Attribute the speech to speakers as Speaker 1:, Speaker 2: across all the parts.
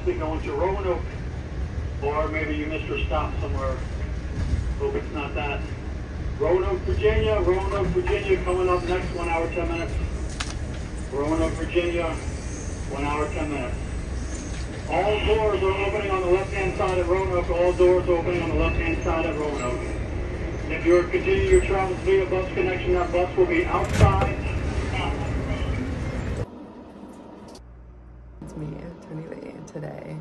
Speaker 1: must be going to Roanoke. Or maybe you missed your stop somewhere. Hope it's not that. Roanoke, Virginia, Roanoke, Virginia, coming up next, one hour, 10 minutes. Roanoke, Virginia, one hour, 10 minutes. All doors are opening on the left-hand side of Roanoke. All doors are opening on the left-hand side of Roanoke. If you're continuing your travels via bus connection, that bus will be outside.
Speaker 2: It's me, Toni-Lee. Today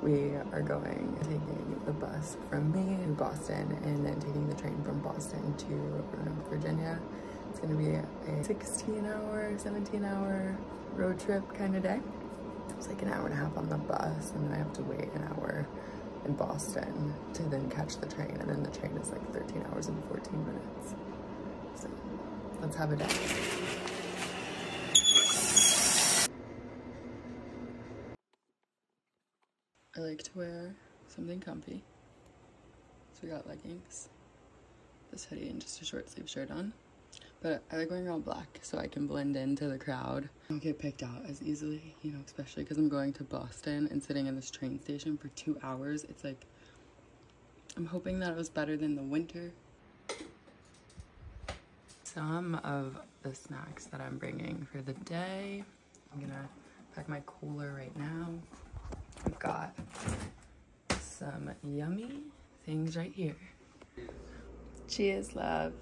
Speaker 2: we are going taking the bus from me in Boston and then taking the train from Boston to Roanoke, Virginia. It's gonna be a 16 hour, 17 hour road trip kind of day. It's like an hour and a half on the bus and then I have to wait an hour in Boston to then catch the train and then the train is like 13 hours and 14 minutes. So let's have a day. I like to wear something comfy. So we got leggings, this hoodie, and just a short sleeve shirt on. But I like wearing all black so I can blend into the crowd. I don't get picked out as easily, you know, especially because I'm going to Boston and sitting in this train station for two hours. It's like, I'm hoping that it was better than the winter. Some of the snacks that I'm bringing for the day. I'm gonna pack my cooler right now. Some yummy things right here. Cheers, love.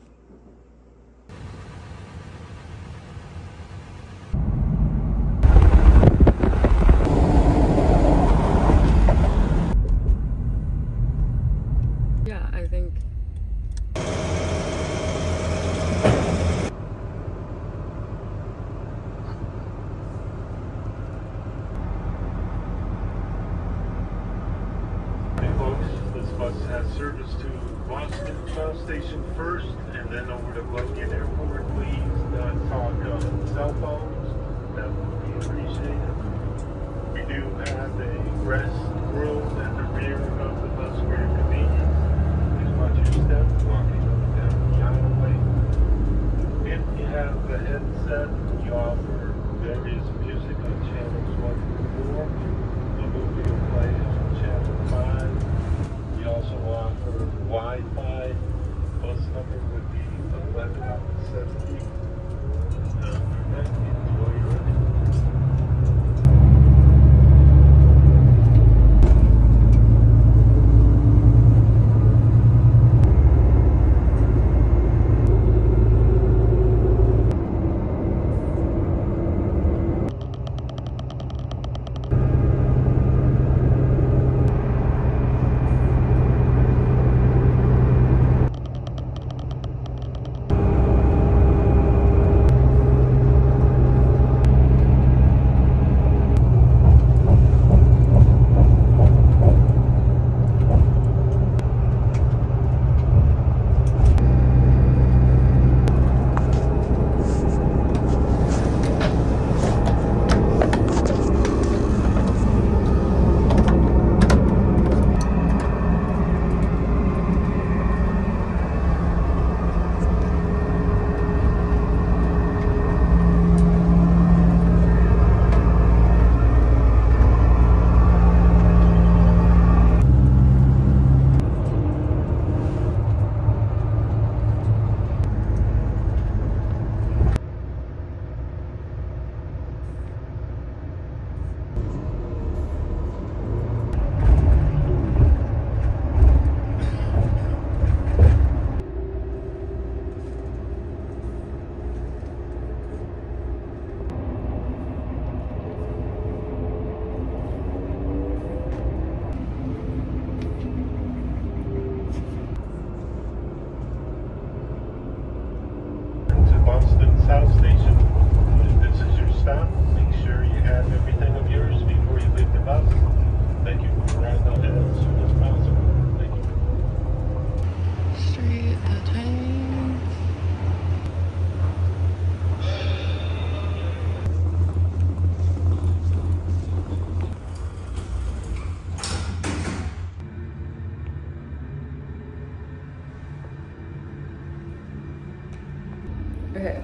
Speaker 2: Okay,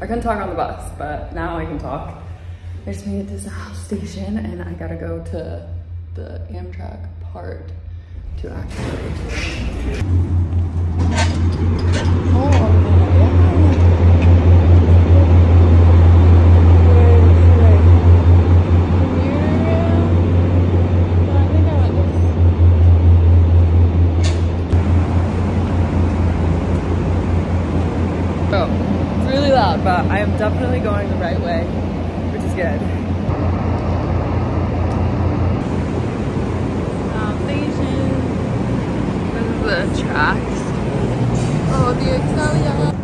Speaker 2: I couldn't talk on the bus, but now I can talk. I just made it to South Station and I gotta go to the Amtrak part to actually. Oh, am definitely going the right way, which is good. Um, Station. This is the tracks. Oh, the Acela.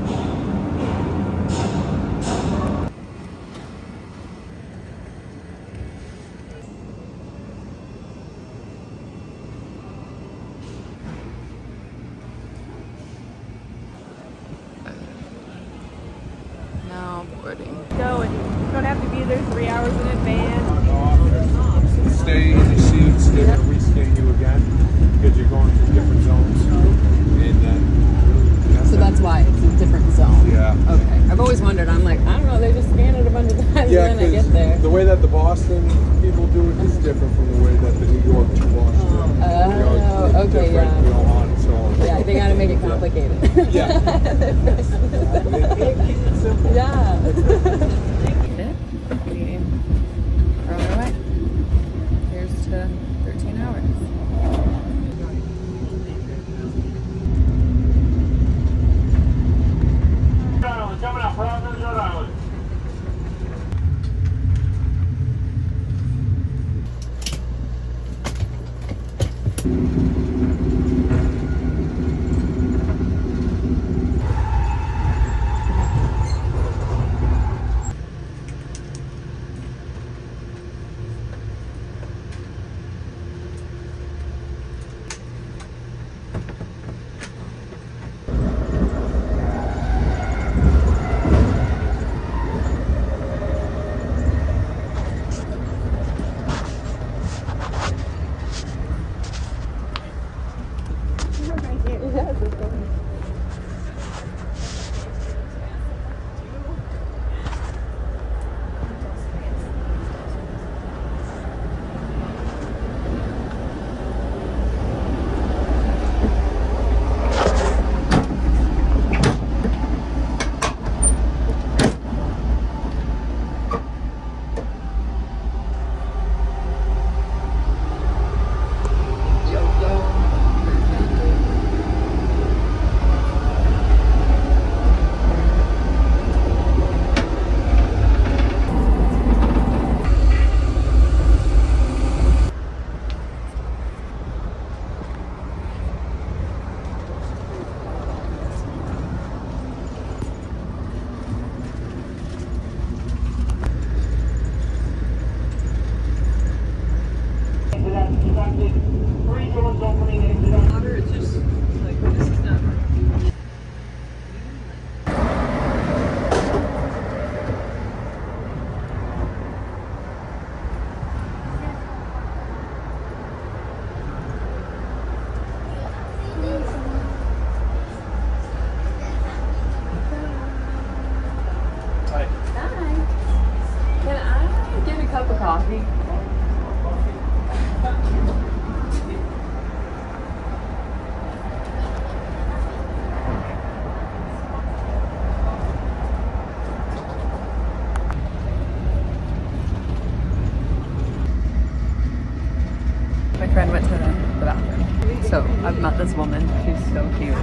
Speaker 2: I've met this woman. She's so cute.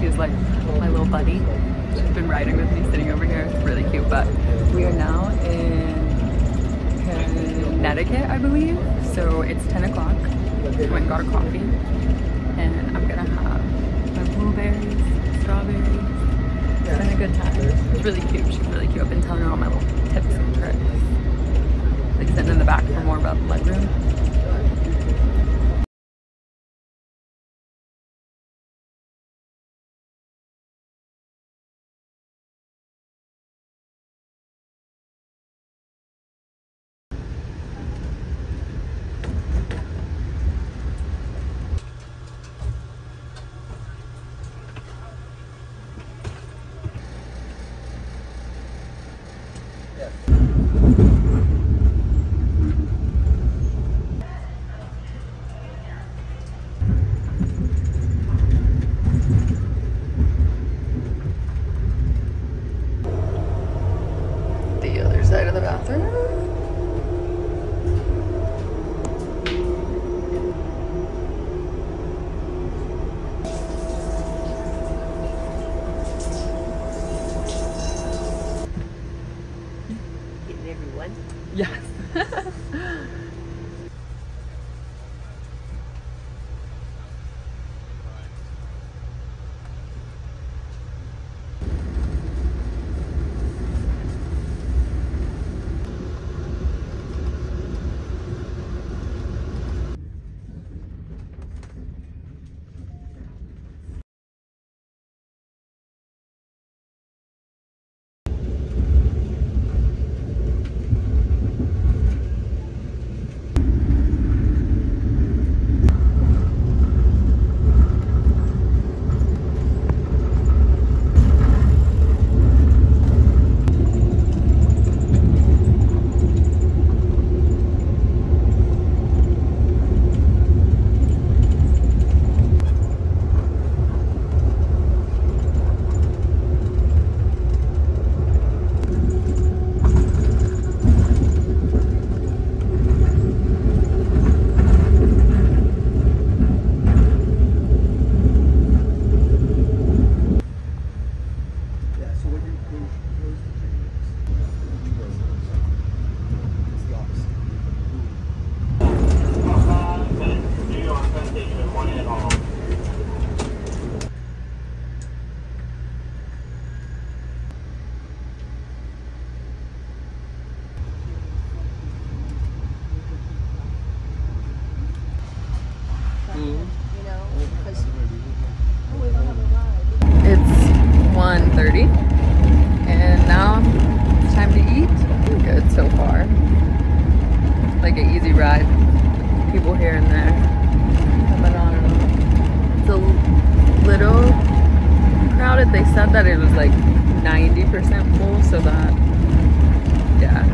Speaker 2: She's like my little buddy. She's been riding with me sitting over here. It's really cute. But we are now in Connecticut, I believe. So it's 10 o'clock. We went and got a coffee. And I'm gonna have my blueberries, strawberries. It's been a good time. It's really cute. She's really cute. I've been telling her all my little tips and tricks. Like sitting in the back for more about the legroom.
Speaker 3: Thirty, and
Speaker 2: now it's time to eat. Good so far. It's like an easy ride. People here and there. But I don't know. It's a little crowded. They said that it was like 90% full so that, yeah,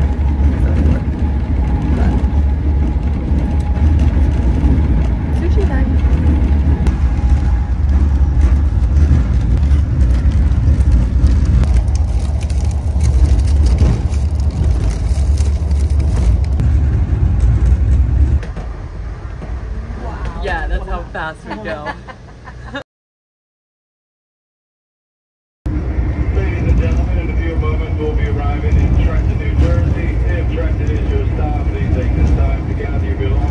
Speaker 2: fast we go.
Speaker 3: Ladies and gentlemen, in a few moments we'll be arriving in Trenton, New Jersey. If Trenton is your stop, please take this time to gather your belongings.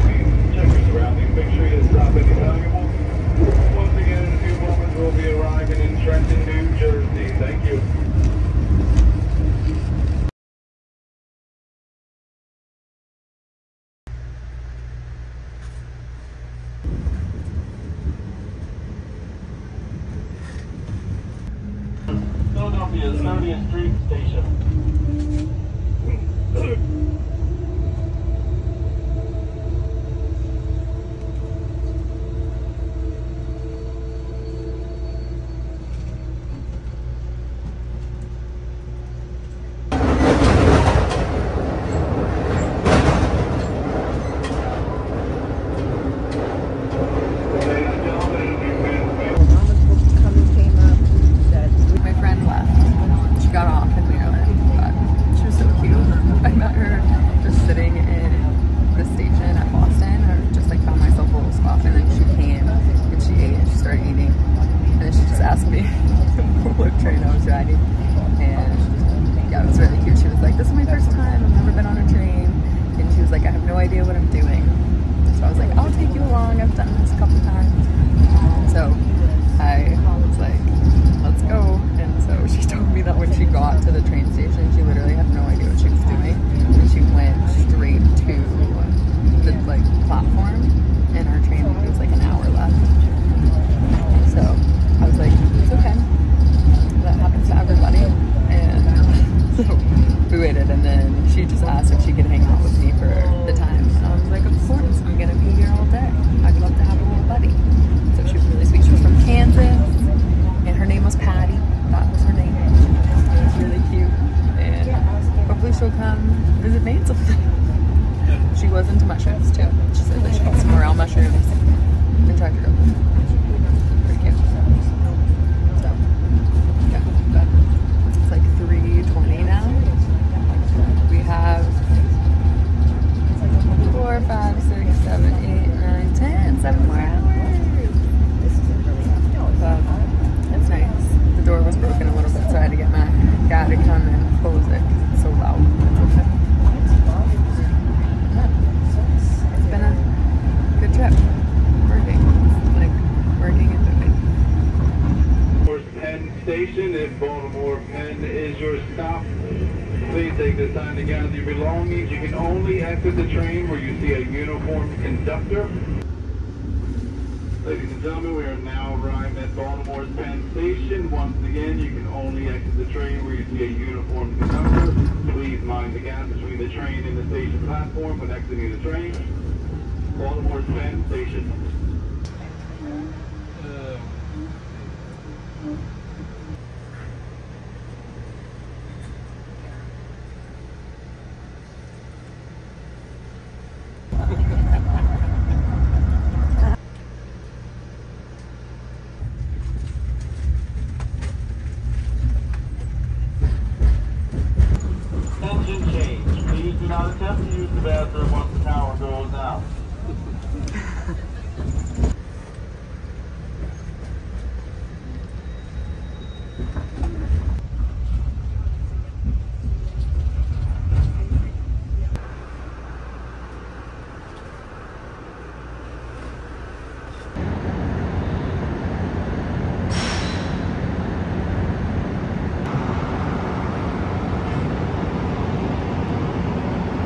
Speaker 3: Station
Speaker 2: platform
Speaker 4: when exiting the train. Baltimore's Penn Station. Engine change. Please do not attempt to use the bathroom once the power goes out.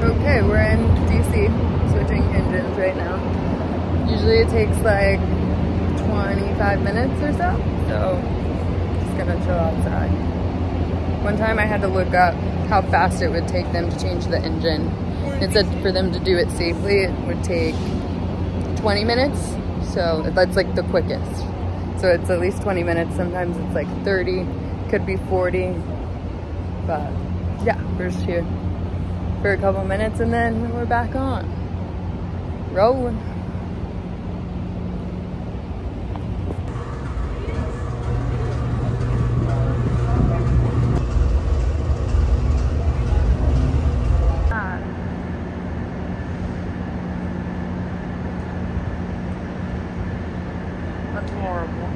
Speaker 2: Okay, we're in Engines right now. Usually it takes like 25 minutes or so, so just gonna chill outside. One time I had to look up how fast it would take them to change the engine. It said for them to do it safely, it would take 20 minutes, so that's like the quickest. So it's at least 20 minutes, sometimes it's like 30, could be 40, but yeah, we're just here for a couple minutes and then we're back on. Rolling. That's horrible.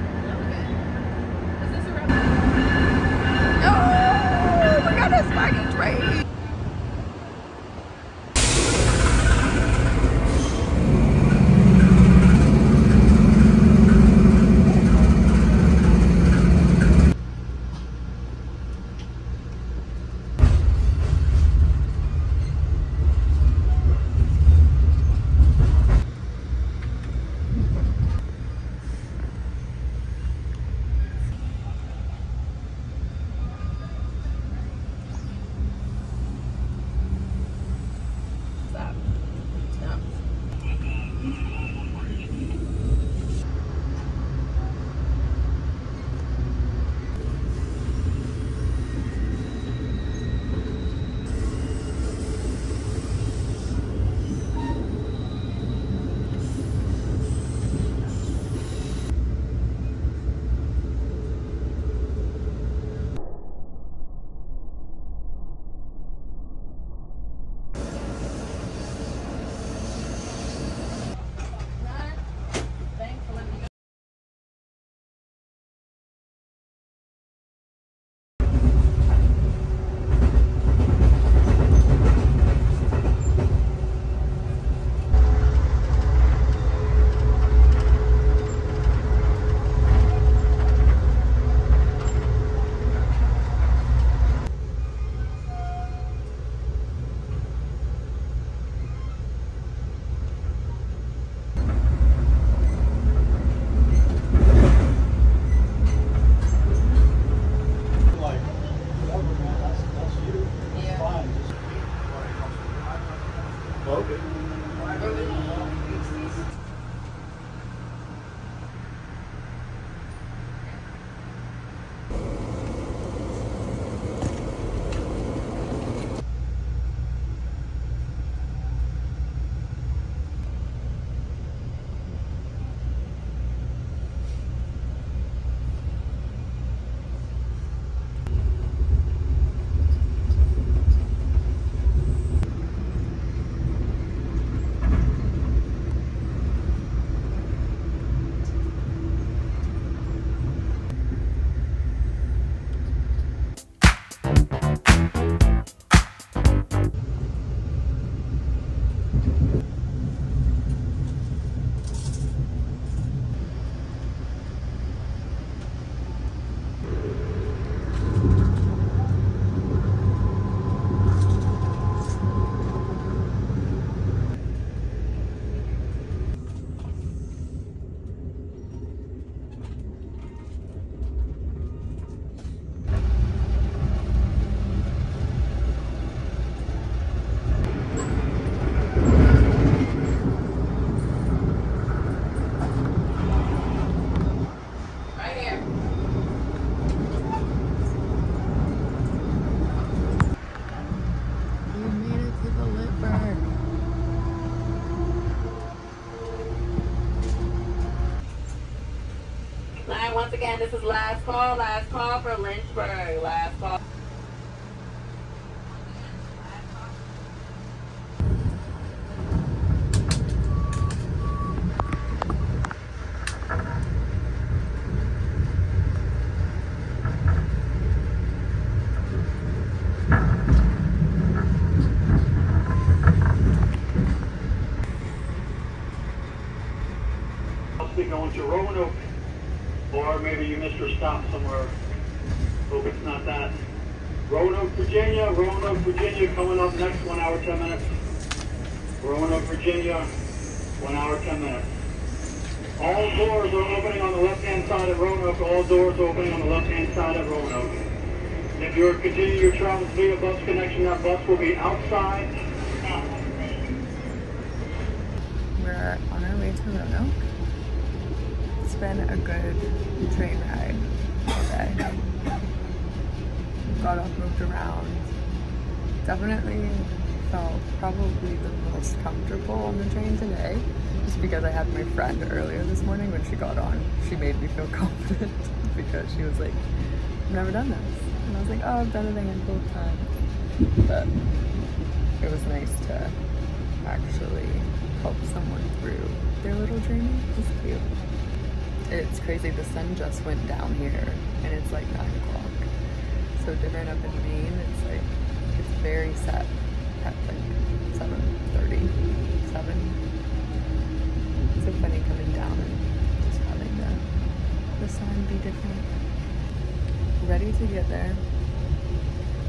Speaker 2: Oh, look at this fucking train.
Speaker 5: Last call, last call for Lynchburg. Last call.
Speaker 1: Must be going to Roanoke, or maybe you missed your stop somewhere. Hope it's not that. Roanoke, Virginia, Roanoke, Virginia, coming up next, one hour, 10 minutes. Roanoke, Virginia, one hour, 10 minutes. All doors are opening on the left-hand side of Roanoke, all doors are opening on the left-hand side of Roanoke. If you're continuing your travels via bus connection, that bus will be outside.
Speaker 2: We're on our way to Roanoke. It's been a good train ride all day. Got off, moved around. Definitely felt probably the most comfortable on the train today. Just because I had my friend earlier this morning when she got on. She made me feel confident because she was like, I've never done this. And I was like, oh, I've done it a handful of times. But it was nice to actually help someone through their little journey. It's cute. It's crazy. The sun just went down here and it's like 9 o'clock. So different up in Maine, it's like, it's very set at like 7.30, 7. It's so funny coming down and just having the, the sun be different. Ready to get there.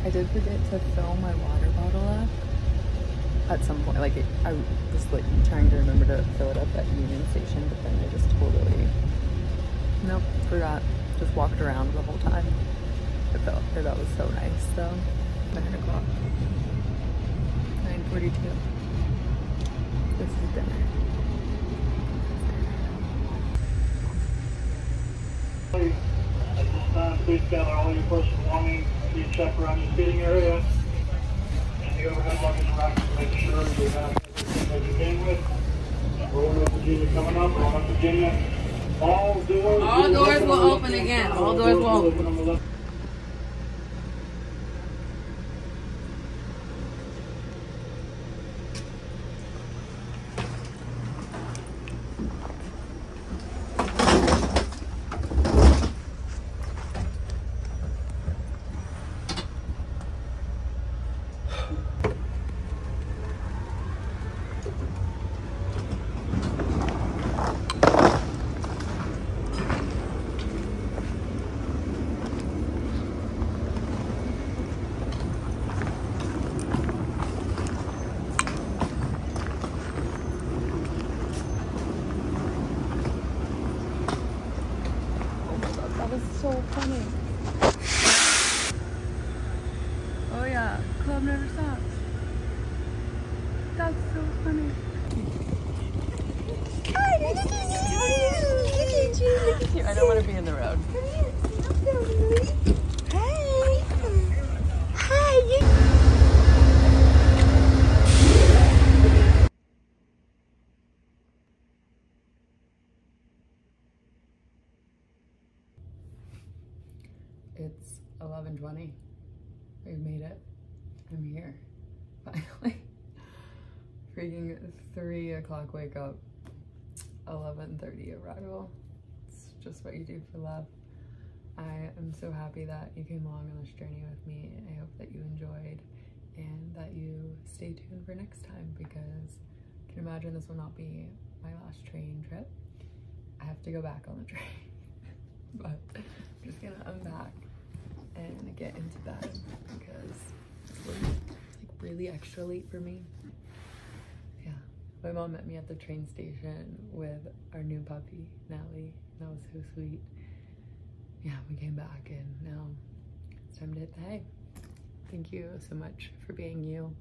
Speaker 2: I did forget to fill my water bottle up at some point. Like it, I was like trying to remember to fill it up at Union Station, but then I just totally nope forgot. Just walked around the whole time. It felt that was so nice though. Nine o'clock. Nine forty-two. This is dinner.
Speaker 1: At this time, please gather all your personal belongings, please check around your seating area, and the overhead luggage rack to make sure you have everything that you came with. Roanoke, Virginia coming up, Roanoke, Virginia. All doors.
Speaker 5: All doors will
Speaker 1: on the
Speaker 5: open again. All doors will open.
Speaker 1: on the left.
Speaker 2: Oh my god, that was so funny. Oh yeah, club never stops. That's so funny. I don't want to be in the road. It's 11:20. We've made it. I'm here. Finally. Freaking three o'clock wake up. 11:30 arrival. It's just what you do for love. I am so happy that you came along on this journey with me. I hope that you enjoyed and that you stay tuned for next time because I can imagine this will not be my last train trip. I have to go back on the train. but I'm just gonna unpack and get into bed because. It's like really extra late for me. My mom met me at the train station with our new puppy, Nellie. That was so sweet. Yeah, we came back and now it's time to hit the hay. Thank you so much for being you